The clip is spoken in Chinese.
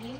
你。